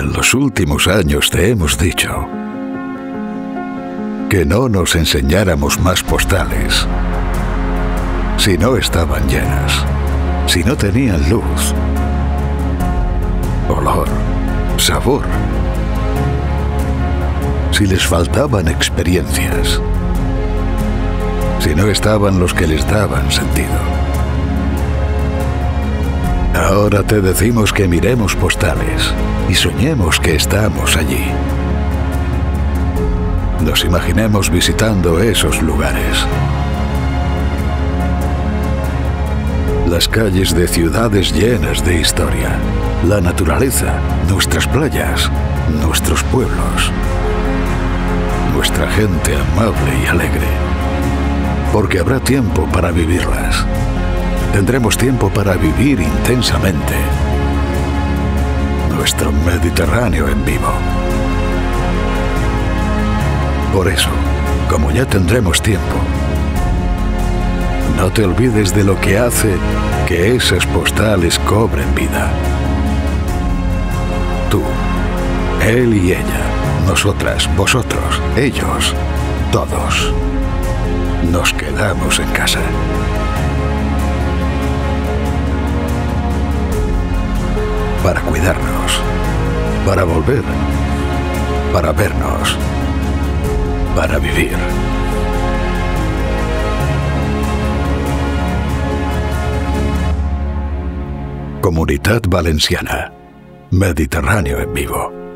En los últimos años te hemos dicho que no nos enseñáramos más postales si no estaban llenas, si no tenían luz, olor, sabor, si les faltaban experiencias, si no estaban los que les daban sentido. Ahora te decimos que miremos postales y soñemos que estamos allí. Nos imaginemos visitando esos lugares. Las calles de ciudades llenas de historia, la naturaleza, nuestras playas, nuestros pueblos, nuestra gente amable y alegre. Porque habrá tiempo para vivirlas. Tendremos tiempo para vivir intensamente nuestro Mediterráneo en vivo. Por eso, como ya tendremos tiempo, no te olvides de lo que hace que esas postales cobren vida. Tú, él y ella, nosotras, vosotros, ellos, todos. Nos quedamos en casa. Para cuidarnos, para volver, para vernos, para vivir. Comunidad Valenciana. Mediterráneo en vivo.